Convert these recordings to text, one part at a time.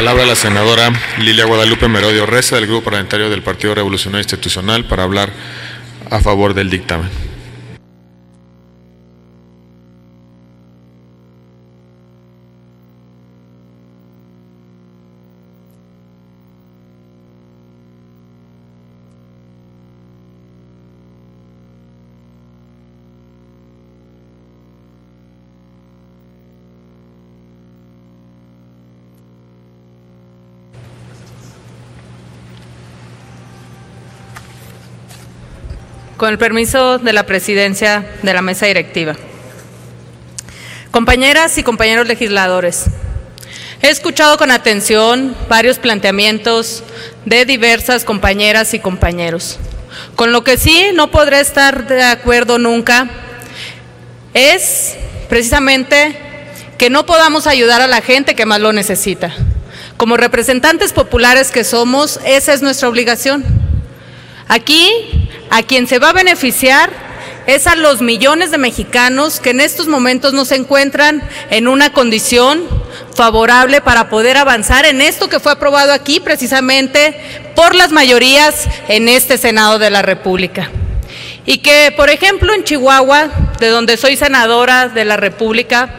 palabra a la senadora Lilia Guadalupe Merodio Reza del Grupo Parlamentario del Partido Revolucionario Institucional para hablar a favor del dictamen. Con el permiso de la presidencia de la mesa directiva. Compañeras y compañeros legisladores, he escuchado con atención varios planteamientos de diversas compañeras y compañeros. Con lo que sí no podré estar de acuerdo nunca es precisamente que no podamos ayudar a la gente que más lo necesita. Como representantes populares que somos, esa es nuestra obligación. Aquí a quien se va a beneficiar es a los millones de mexicanos que en estos momentos no se encuentran en una condición favorable para poder avanzar en esto que fue aprobado aquí precisamente por las mayorías en este Senado de la República. Y que, por ejemplo, en Chihuahua, de donde soy senadora de la República,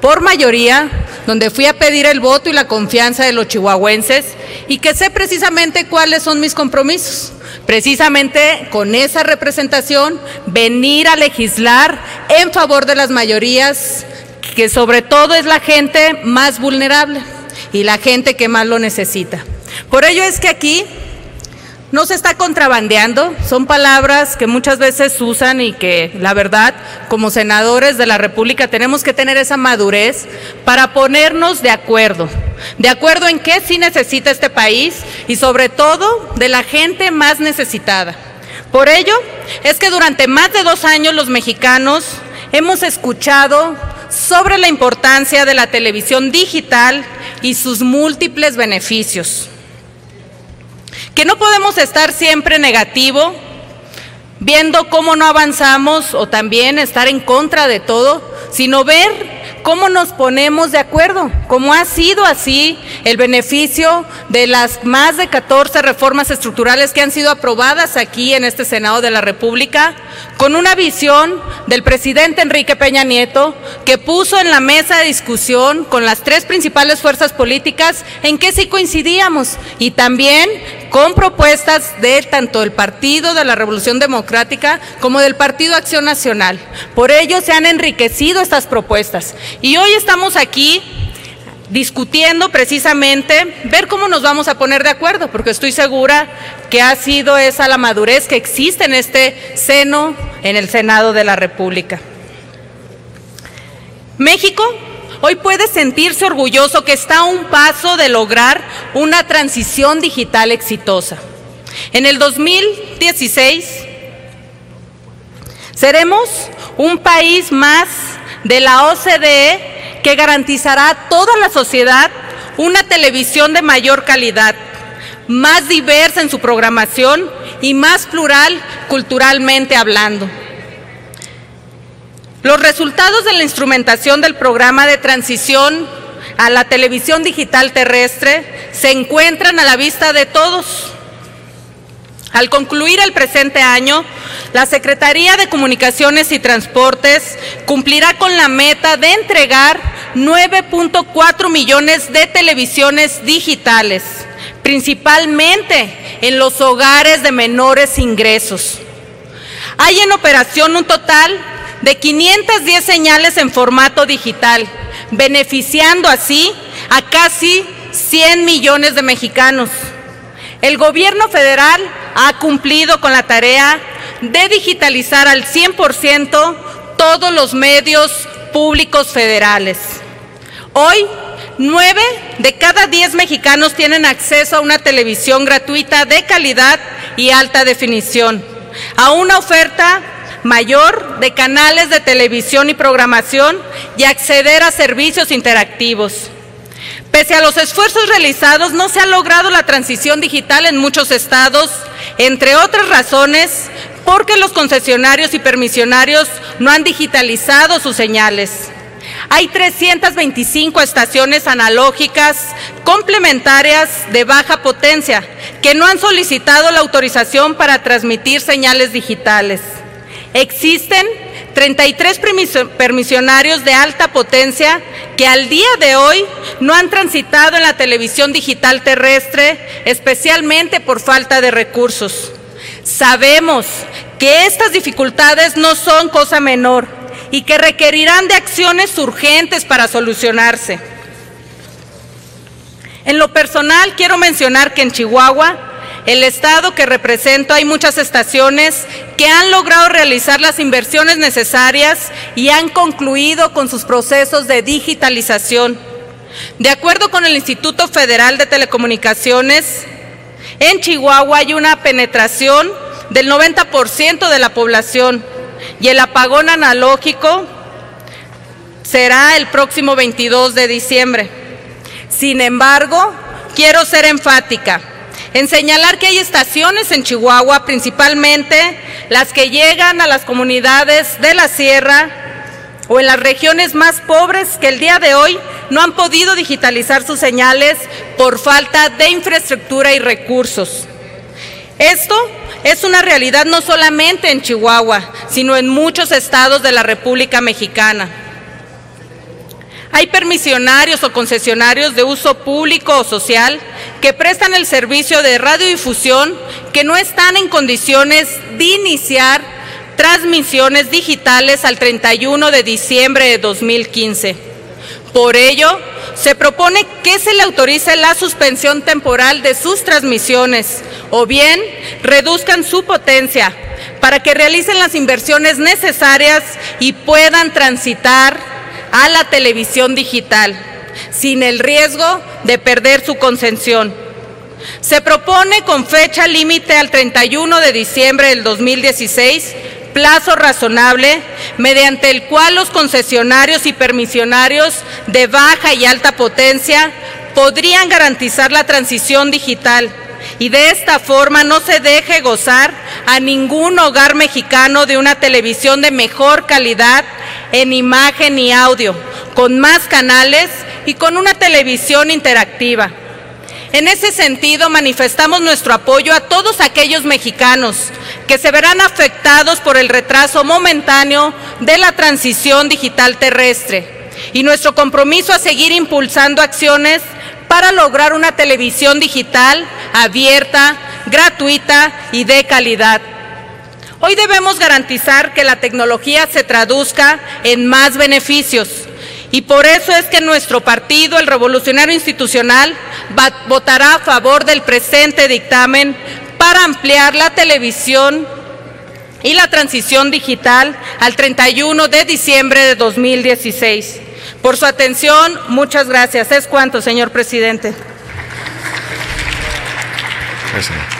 por mayoría, donde fui a pedir el voto y la confianza de los chihuahuenses, y que sé precisamente cuáles son mis compromisos precisamente con esa representación, venir a legislar en favor de las mayorías, que sobre todo es la gente más vulnerable y la gente que más lo necesita. Por ello es que aquí no se está contrabandeando, son palabras que muchas veces usan y que la verdad, como senadores de la República, tenemos que tener esa madurez para ponernos de acuerdo. De acuerdo en qué sí necesita este país y sobre todo de la gente más necesitada. Por ello es que durante más de dos años los mexicanos hemos escuchado sobre la importancia de la televisión digital y sus múltiples beneficios que no podemos estar siempre negativo, viendo cómo no avanzamos o también estar en contra de todo, sino ver cómo nos ponemos de acuerdo, cómo ha sido así el beneficio de las más de 14 reformas estructurales que han sido aprobadas aquí en este Senado de la República, con una visión del presidente Enrique Peña Nieto que puso en la mesa de discusión con las tres principales fuerzas políticas en que sí coincidíamos y también con propuestas de tanto el Partido de la Revolución Democrática como del Partido Acción Nacional. Por ello se han enriquecido estas propuestas y hoy estamos aquí discutiendo precisamente ver cómo nos vamos a poner de acuerdo, porque estoy segura que ha sido esa la madurez que existe en este seno, en el Senado de la República. México hoy puede sentirse orgulloso que está a un paso de lograr una transición digital exitosa. En el 2016 seremos un país más de la OCDE que garantizará a toda la sociedad una televisión de mayor calidad, más diversa en su programación y más plural culturalmente hablando. Los resultados de la instrumentación del programa de transición a la televisión digital terrestre se encuentran a la vista de todos. Al concluir el presente año, la Secretaría de Comunicaciones y Transportes cumplirá con la meta de entregar 9.4 millones de televisiones digitales, principalmente en los hogares de menores ingresos. Hay en operación un total de 510 señales en formato digital, beneficiando así a casi 100 millones de mexicanos. El gobierno federal ha cumplido con la tarea de digitalizar al 100% todos los medios públicos federales. Hoy, nueve de cada diez mexicanos tienen acceso a una televisión gratuita de calidad y alta definición, a una oferta mayor de canales de televisión y programación y acceder a servicios interactivos. Pese a los esfuerzos realizados, no se ha logrado la transición digital en muchos estados, entre otras razones, porque los concesionarios y permisionarios no han digitalizado sus señales. Hay 325 estaciones analógicas complementarias de baja potencia que no han solicitado la autorización para transmitir señales digitales. Existen 33 permisionarios de alta potencia que al día de hoy no han transitado en la televisión digital terrestre, especialmente por falta de recursos. Sabemos que estas dificultades no son cosa menor y que requerirán de acciones urgentes para solucionarse. En lo personal, quiero mencionar que en Chihuahua el estado que represento hay muchas estaciones que han logrado realizar las inversiones necesarias y han concluido con sus procesos de digitalización. De acuerdo con el Instituto Federal de Telecomunicaciones, en Chihuahua hay una penetración del 90% de la población y el apagón analógico será el próximo 22 de diciembre. Sin embargo, quiero ser enfática en señalar que hay estaciones en Chihuahua, principalmente las que llegan a las comunidades de la sierra o en las regiones más pobres que el día de hoy no han podido digitalizar sus señales por falta de infraestructura y recursos. Esto es una realidad no solamente en Chihuahua, sino en muchos estados de la República Mexicana. Hay permisionarios o concesionarios de uso público o social que prestan el servicio de radiodifusión que no están en condiciones de iniciar transmisiones digitales al 31 de diciembre de 2015. Por ello, se propone que se le autorice la suspensión temporal de sus transmisiones o bien reduzcan su potencia para que realicen las inversiones necesarias y puedan transitar a la televisión digital, sin el riesgo de perder su concesión. Se propone con fecha límite al 31 de diciembre del 2016 plazo razonable mediante el cual los concesionarios y permisionarios de baja y alta potencia podrían garantizar la transición digital y de esta forma no se deje gozar a ningún hogar mexicano de una televisión de mejor calidad en imagen y audio, con más canales y con una televisión interactiva. En ese sentido, manifestamos nuestro apoyo a todos aquellos mexicanos que se verán afectados por el retraso momentáneo de la transición digital terrestre y nuestro compromiso a seguir impulsando acciones para lograr una televisión digital abierta, gratuita y de calidad. Hoy debemos garantizar que la tecnología se traduzca en más beneficios y por eso es que nuestro partido, el Revolucionario Institucional, votará a favor del presente dictamen para ampliar la televisión y la transición digital al 31 de diciembre de 2016. Por su atención, muchas gracias. Es cuanto, señor presidente. Gracias.